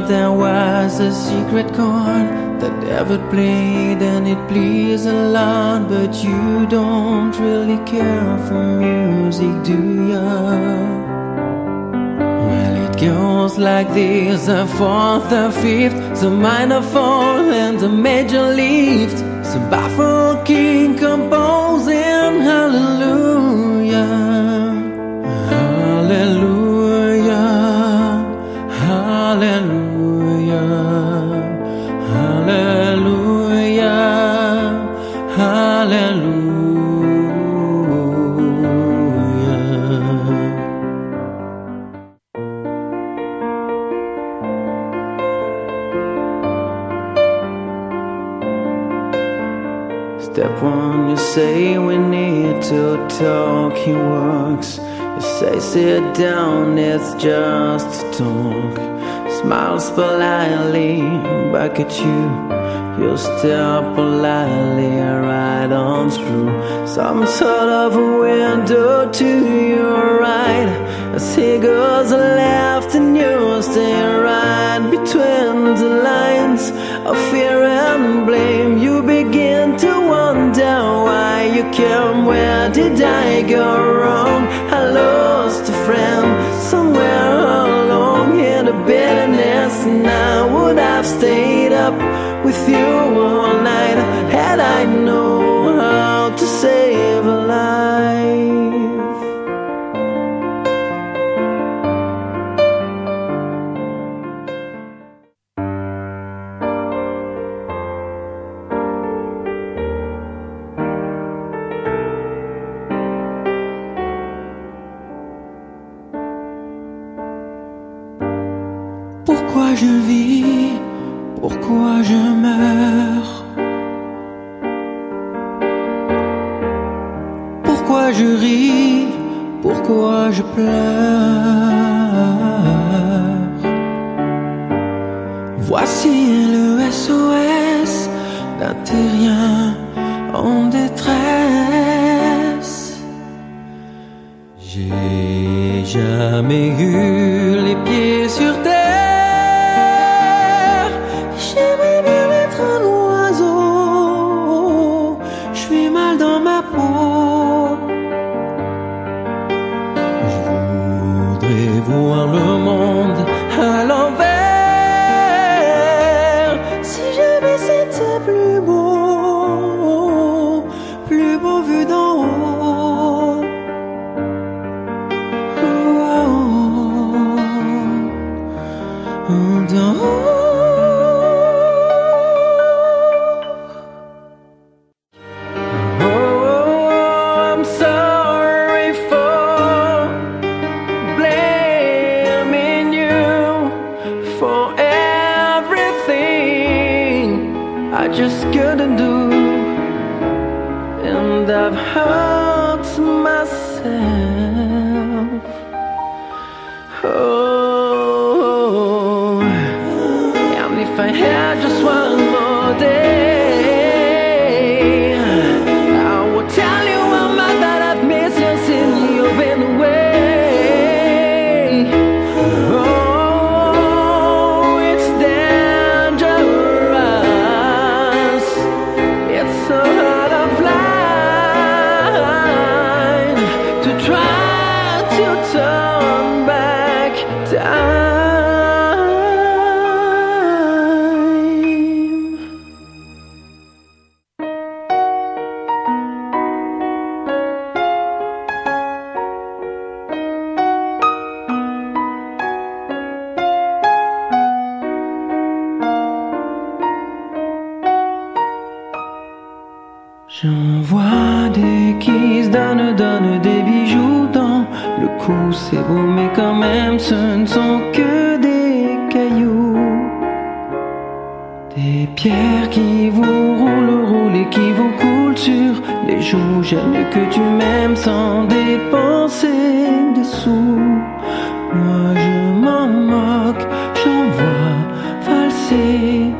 thought there was a secret chord that David played and it pleased a lot, but you don't really care for music, do ya? Well, it goes like this: a fourth, a fifth, the minor fall, and the major lift. The baffled king composing Step one, you say we need to talk. He walks. You say sit down, it's just a talk. Smiles politely back at you. You stare politely right on through some sort of window to your right. As he goes go wrong? I lost a friend somewhere along in the bitterness, and I would have stayed up with you all night had I known how to save a life. Pourquoi je meurs Pourquoi je ris Pourquoi je pleure Voici le SOS d'un terrien en détresse. J'ai jamais eu les pieds sur couldn't do, and I've hurt myself. Oh, and if I had just donnent, donnent des bijoux dans le cou, c'est beau, mais quand même ce ne sont que des cailloux. Des pierres qui vous roulent, roulent et qui vous coulent sur les joues. J'aime que tu m'aimes sans dépenser des sous. Moi je m'en moque, j'en vois valser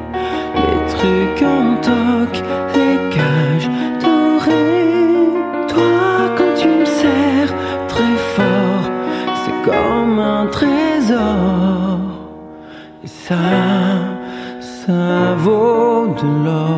ça, ça vaut de l'or.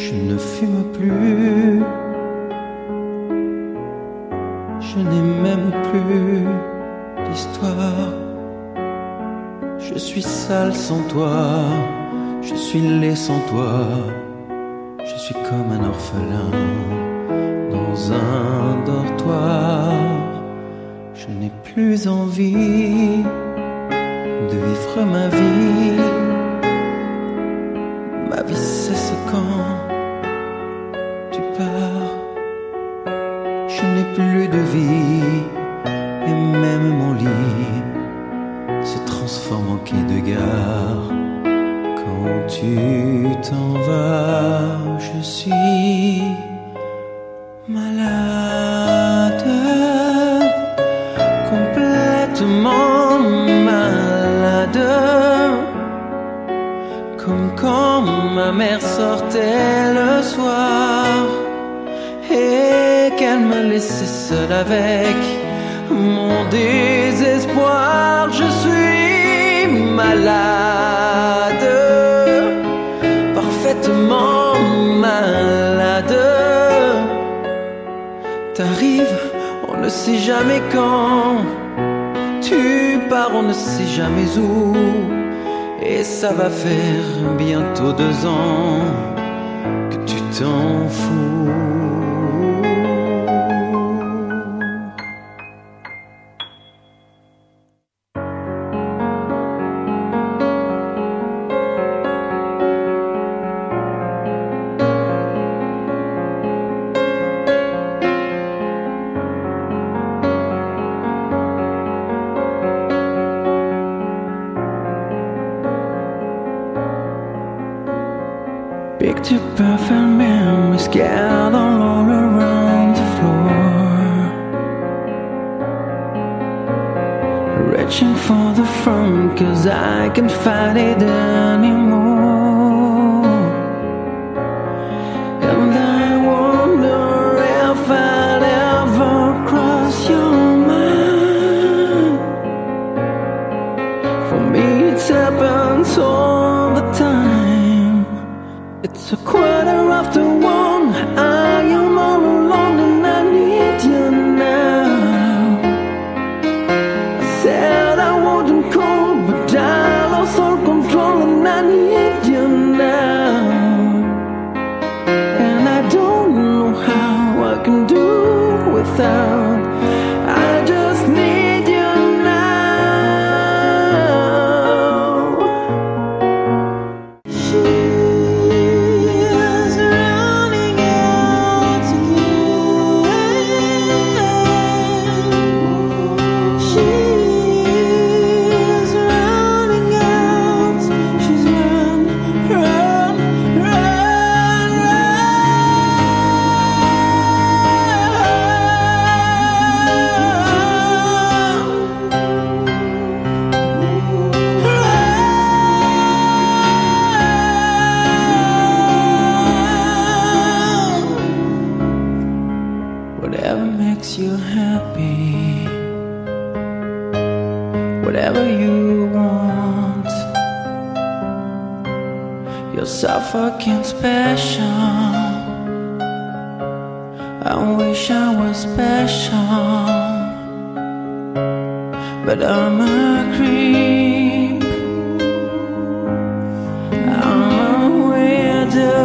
Je ne fume plus, je n'ai même plus d'histoire. Je suis sale sans toi, je suis laid sans toi, je suis comme un orphelin dans un dortoir. Je n'ai plus envie de vivre ma vie. Ma vie cesse quand plus de vie et même mon lit se transforme en quai de gare. Quand tu t'en vas, je suis malade complètement malade. Comme quand ma mère sortait le soir laissait seule avec mon désespoir. Je suis malade, parfaitement malade. T'arrives, on ne sait jamais quand. Tu pars, on ne sait jamais où. Et ça va faire bientôt deux ans que tu t'en fous. For cause I can't fight it anymore. And I wonder if I'd ever cross your mind. For me, it happens all the time. It's a quarter after one. Fucking special. I wish I was special, but I'm a creep. I'm a weirdo.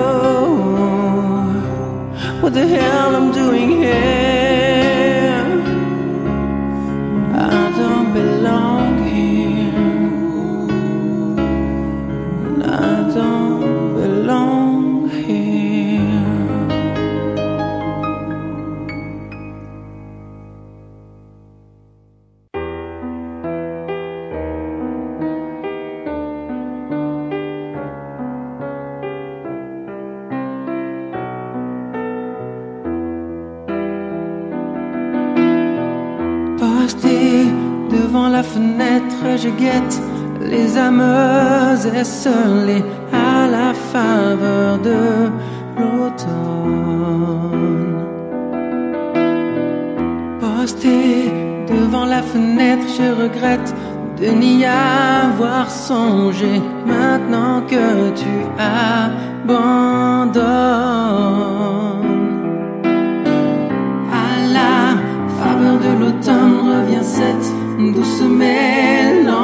What the hell I'm je guette les âmes esselées à la faveur de l'automne. Posté devant la fenêtre, je regrette de n'y avoir songé maintenant que tu abandonnes. À la faveur de l'automne revient cette douce mélancolie.